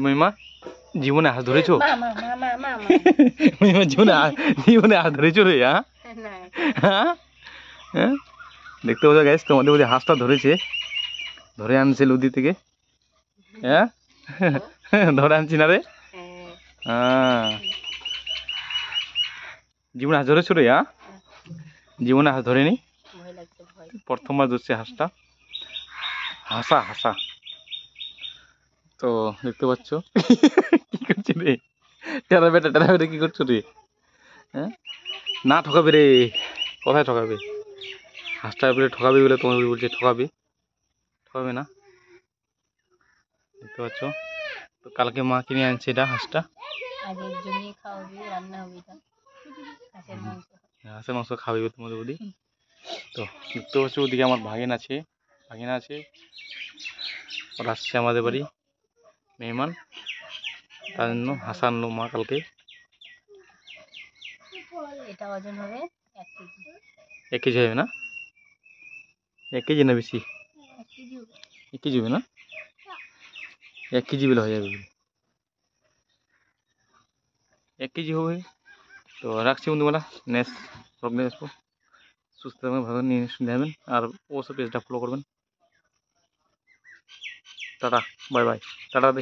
মহিমা জীবনে হাত ধরেছো? মহিমা জীবনে জীবনে হাত ধরেছো রে হ্যাঁ? হ্যাঁ? হ্যাঁ? দেখতে পাচ্ছ গ্যাস তোমাদের মধ্যে হাঁসটা ধরেছে। ধরে আনছে লুদি থেকে। হ্যাঁ? ধরে আনছি না রে? হ্যাঁ। জীবনে হাঁস ধরেছো রে হ্যাঁ? জীবনে হাঁস ধরেনি? প্রথমবার ধরছে হাঁসটা হাসা হাসা। তো দেখতে পাচ্ছ? কি করছে রে? টেরা বেটা টেরা বেটা কি করছ রে? হ্যাঁ? না ঠকাবে রে। কোথায় ঠকাবে? হাঁসটা বলে ঠকাবে বলে তোমাকে বলছে ঠকাবে। ঠকাবে না? দেখতে পাচ্ছ? তো কালকে মা কিনে আনছে এটা হাঁসটা। আগে জমিয়ে খাওয়াবি রান্না হবে এটা। হাঁসের মাংস। খাবে বলে তোমাদের বলি। তো দেখতে পাচ্ছ ওদিকে আমার ভাগিন আছে। ভাগিনা আছে। ওরা আসছে আমাদের বাড়ি। মেহমান। তার জন্য হাঁস আনলো মা কালকে। এটা ওজন হবে এক কেজি। হবে না? এক কেজি না বেশি? এক কেজি হবে না? এক কেজি বলে হয়ে যাবে। এক কেজি হবে। তো রাখছি বন্ধুবেলা নেক্সট সব নিয়ে আসব। সুস্থ থাকবেন ভালো নিয়ে যাবেন আর অবশ্যই পেজটা ফলো করবেন। টাটা বাই বাই টাটা দে